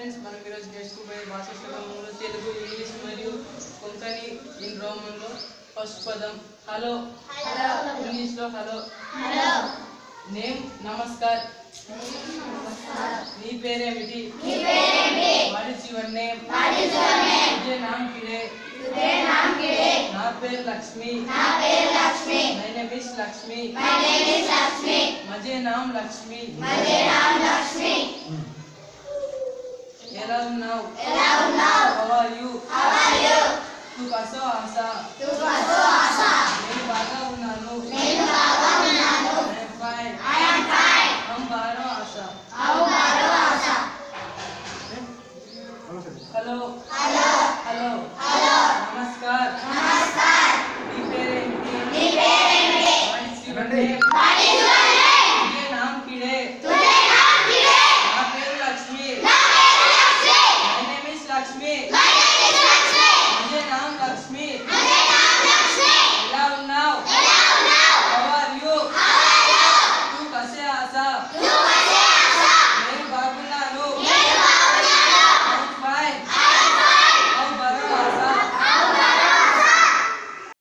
Friends మనం ఈరోజు నేర్చుకోబోయే భాష క్రమంలో తెలుగు ఇంగ్లీష్ మరియు కొంకణి ఇన్ రోమన్లో ఫస్ట్ పదం హలో. ఇంగ్లీష్లో హలో. నేమ్ నమస్కార్. నీ పేరేమిటి వాట్. Is your name. ముజే నామ్. కిడే. నా పేరు Lakshmi. My name is Lakshmi. మజే NAM Lakshmi. Hello now. Hello now. How are you? How are you? Tukaso asa. Tukaso asa. నేను బాగా ఉన్నాను. నేను I am fine. I am fine. అంబారో asa. అంబారో asa. Hello. హలో.